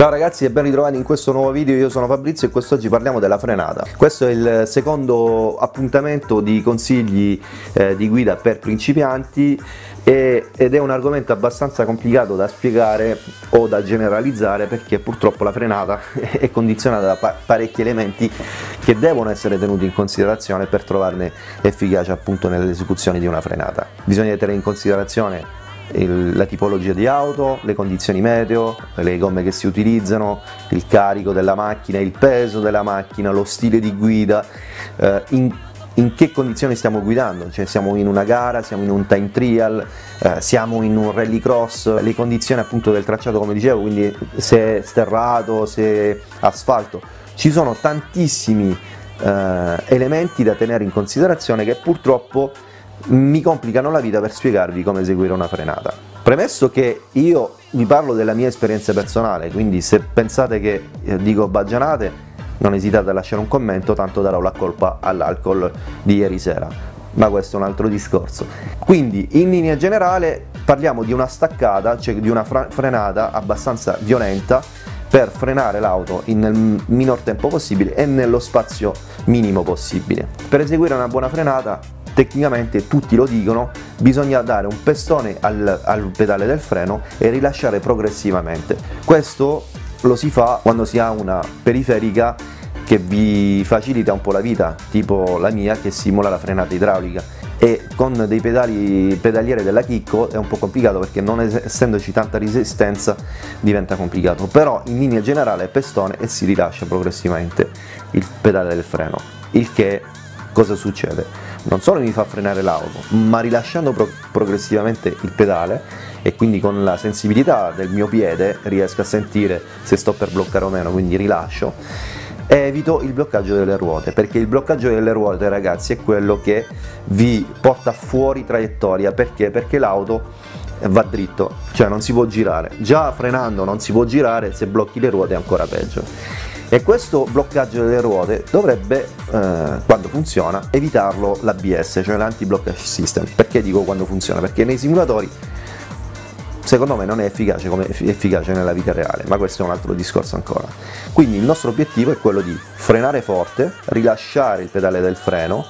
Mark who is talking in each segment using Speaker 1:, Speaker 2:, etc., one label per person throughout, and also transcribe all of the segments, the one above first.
Speaker 1: Ciao ragazzi e ben ritrovati in questo nuovo video, io sono Fabrizio e quest'oggi parliamo della frenata. Questo è il secondo appuntamento di consigli eh, di guida per principianti e, ed è un argomento abbastanza complicato da spiegare o da generalizzare perché purtroppo la frenata è condizionata da pa parecchi elementi che devono essere tenuti in considerazione per trovarne efficacia appunto nell'esecuzione di una frenata. Bisogna tenere in considerazione il, la tipologia di auto, le condizioni meteo, le gomme che si utilizzano, il carico della macchina, il peso della macchina, lo stile di guida, eh, in, in, che condizioni stiamo guidando, cioè siamo in una gara, siamo in un time trial, eh, siamo in un rallycross, le condizioni appunto del tracciato come dicevo, quindi se è sterrato, se è asfalto, ci sono tantissimi eh, elementi da tenere in considerazione che purtroppo mi complicano la vita per spiegarvi come eseguire una frenata. Premesso che io vi parlo della mia esperienza personale, quindi se pensate che eh, dico baggianate, non esitate a lasciare un commento, tanto darò la colpa all'alcol di ieri sera. Ma questo è un altro discorso. Quindi, in linea generale, parliamo di una staccata, cioè di una frenata abbastanza violenta per frenare l'auto nel minor tempo possibile e nello spazio minimo possibile. Per eseguire una buona frenata tecnicamente tutti lo dicono, bisogna dare un pestone al, al pedale del freno e rilasciare progressivamente. Questo lo si fa quando si ha una periferica che vi facilita un po' la vita, tipo la mia che simula la frenata idraulica e con dei pedali pedaliere della Chicco è un po' complicato perché non essendoci tanta resistenza diventa complicato, però in linea generale pestone e si rilascia progressivamente il pedale del freno, il che cosa succede? Non solo mi fa frenare l'auto, ma rilasciando pro progressivamente il pedale e quindi con la sensibilità del mio piede riesco a sentire se sto per bloccare o meno, quindi rilascio. Evito il bloccaggio delle ruote perché il bloccaggio delle ruote ragazzi è quello che vi porta fuori traiettoria. Perché? Perché l'auto va dritto cioè non si può girare. Già frenando non si può girare se blocchi le ruote è ancora peggio e questo bloccaggio delle ruote dovrebbe, eh, quando funziona, evitarlo l'ABS, cioè l'anti-blockage system. Perché dico quando funziona? Perché nei simulatori secondo me non è efficace come è efficace nella vita reale, ma questo è un altro discorso ancora. Quindi il nostro obiettivo è quello di frenare forte, rilasciare il pedale del freno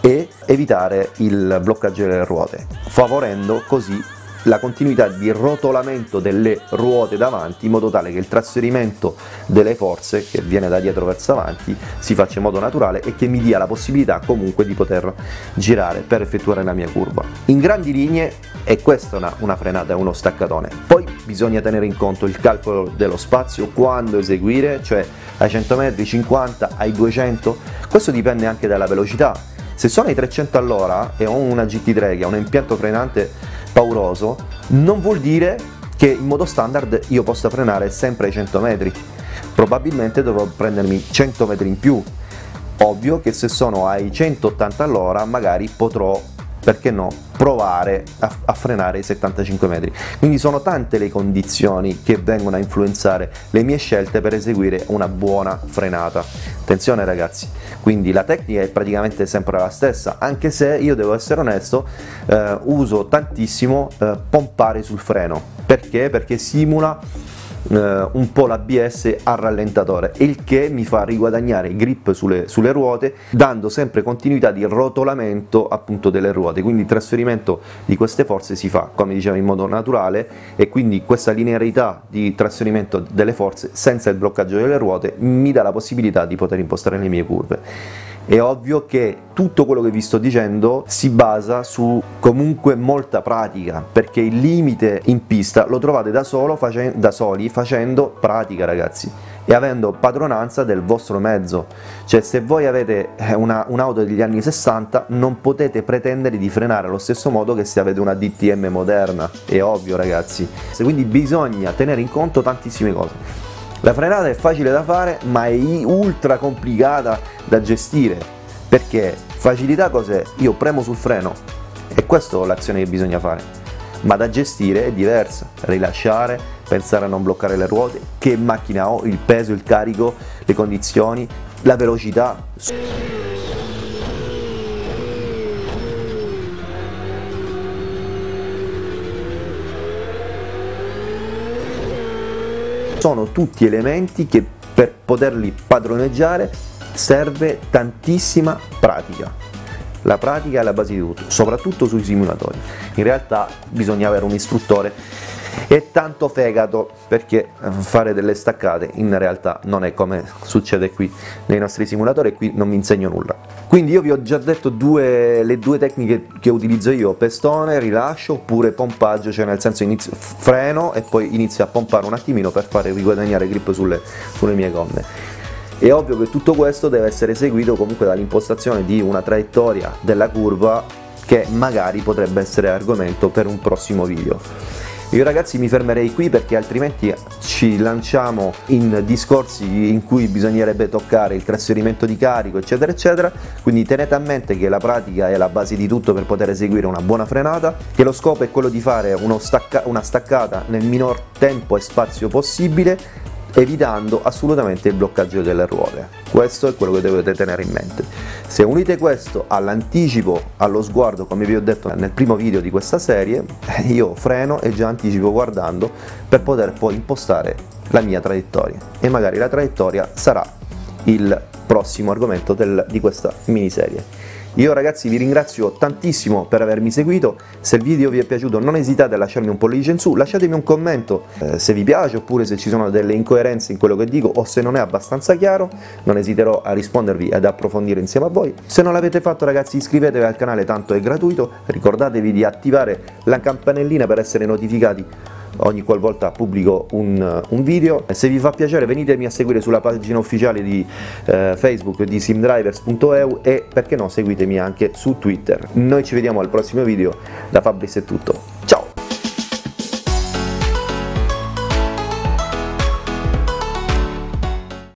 Speaker 1: e evitare il bloccaggio delle ruote, favorendo così la continuità di rotolamento delle ruote davanti in modo tale che il trasferimento delle forze che viene da dietro verso avanti si faccia in modo naturale e che mi dia la possibilità comunque di poter girare per effettuare la mia curva. In grandi linee è questa una, una frenata e uno staccatone. Poi bisogna tenere in conto il calcolo dello spazio, quando eseguire, cioè ai 100 metri, 50, ai 200, questo dipende anche dalla velocità. Se sono ai 300 all'ora e ho una GT3 che ha un impianto frenante pauroso, non vuol dire che in modo standard io possa frenare sempre ai 100 metri. Probabilmente dovrò prendermi 100 metri in più. Ovvio che se sono ai 180 all'ora magari potrò perché no, provare a, a, frenare i 75 metri. Quindi sono tante le condizioni che vengono a influenzare le mie scelte per eseguire una buona frenata. Attenzione ragazzi, quindi la tecnica è praticamente sempre la stessa, anche se io devo essere onesto, eh, uso tantissimo eh, pompare sul freno. Perché? Perché simula eh, un po' l'ABS al rallentatore, il che mi fa riguadagnare grip sulle, sulle, ruote, dando sempre continuità di rotolamento appunto delle ruote, quindi il trasferimento di queste forze si fa, come dicevo, in modo naturale e quindi questa linearità di trasferimento delle forze senza il bloccaggio delle ruote mi dà la possibilità di poter impostare le mie curve è ovvio che tutto quello che vi sto dicendo si basa su comunque molta pratica perché il limite in pista lo trovate da, solo, da soli facendo pratica ragazzi e avendo padronanza del vostro mezzo. Cioè se voi avete eh, un'auto degli anni 60 non potete pretendere di frenare allo stesso modo che se avete una DTM moderna. È ovvio ragazzi. Quindi bisogna tenere in conto tantissime cose. La frenata è facile da fare ma è ultra complicata da gestire perché facilità cos'è? Io premo sul freno e questa è l'azione che bisogna fare ma da gestire è diversa, rilasciare, pensare a non bloccare le ruote, che macchina ho, il peso, il carico, le condizioni, la velocità. sono tutti elementi che per poterli padroneggiare serve tantissima pratica. La pratica è la base di tutto, soprattutto sui simulatori. In realtà bisogna avere un istruttore e tanto fegato perché eh, fare delle staccate in realtà non è come succede qui nei nostri simulatori e qui non mi insegno nulla. Quindi io vi ho già detto due, le due tecniche che utilizzo io, pestone, rilascio oppure pompaggio, cioè nel senso inizio, freno e poi inizio a pompare un attimino per fare riguadagnare grip sulle, sulle mie gomme. È ovvio che tutto questo deve essere seguito comunque dall'impostazione di una traiettoria della curva che magari potrebbe essere argomento per un prossimo video. Io ragazzi mi fermerei qui perché altrimenti ci lanciamo in discorsi in cui bisognerebbe toccare il trasferimento di carico eccetera eccetera, quindi tenete a mente che la pratica è la base di tutto per poter eseguire una buona frenata, che lo scopo è quello di fare stacca una staccata nel minor tempo e spazio possibile evitando assolutamente il bloccaggio delle ruote. Questo è quello che dovete tenere in mente. Se unite questo all'anticipo, allo sguardo, come vi ho detto nel primo video di questa serie, io freno e già anticipo guardando per poter poi impostare la mia traiettoria e magari la traiettoria sarà il prossimo argomento del, di questa miniserie. Io ragazzi vi ringrazio tantissimo per avermi seguito, se il video vi è piaciuto non esitate a lasciarmi un pollice in su, lasciatemi un commento eh, se vi piace oppure se ci sono delle incoerenze in quello che dico o se non è abbastanza chiaro, non esiterò a rispondervi ed approfondire insieme a voi. Se non l'avete fatto ragazzi iscrivetevi al canale tanto è gratuito, ricordatevi di attivare la campanellina per essere notificati ogni qualvolta pubblico un, un, video. Se vi fa piacere venitemi a seguire sulla pagina ufficiale di eh, Facebook di simdrivers.eu e perché no seguitemi anche su Twitter. Noi ci vediamo al prossimo video, da Fabris è tutto, ciao!